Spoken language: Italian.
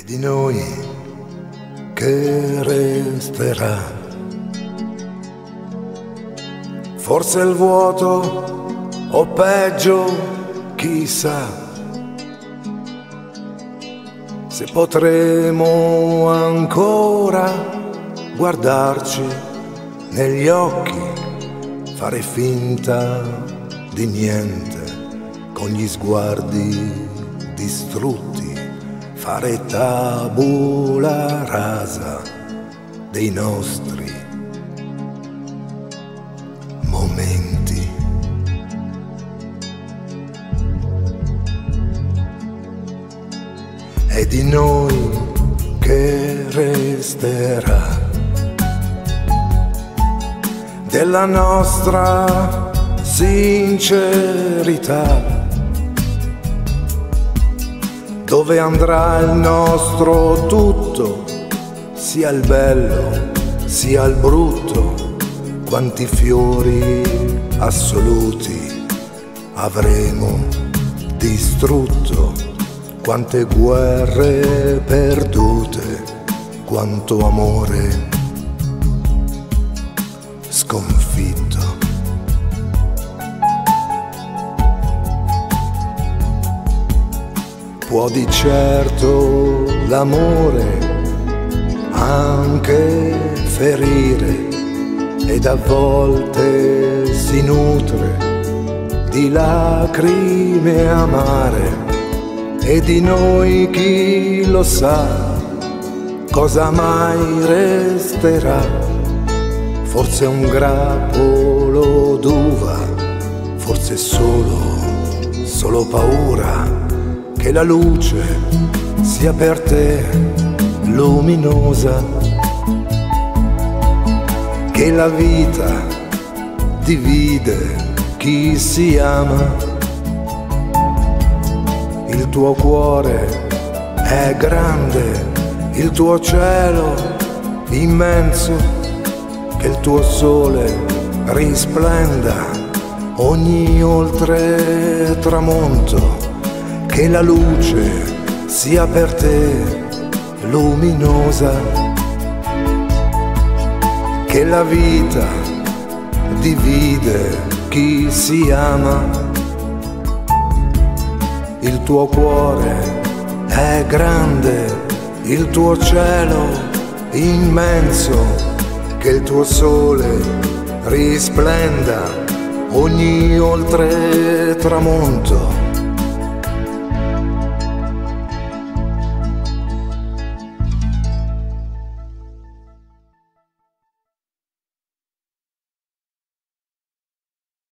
e di noi che resterà. Forse il vuoto o peggio, chissà, se potremo ancora guardarci negli occhi, fare finta di niente con gli sguardi distrutti fare tabula rasa dei nostri momenti. E di noi che resterà della nostra sincerità dove andrà il nostro tutto, sia il bello sia il brutto, quanti fiori assoluti avremo distrutto, quante guerre perdute, quanto amore sconfitto. Può di certo l'amore anche ferire ed a volte si nutre di lacrime amare e di noi chi lo sa cosa mai resterà. Forse un grappolo d'uva forse solo solo paura che la luce sia per te luminosa, che la vita divide chi si ama. Il tuo cuore è grande, il tuo cielo immenso, che il tuo sole risplenda ogni oltre tramonto che la luce sia per te luminosa, che la vita divide chi si ama. Il tuo cuore è grande, il tuo cielo immenso, che il tuo sole risplenda ogni oltre tramonto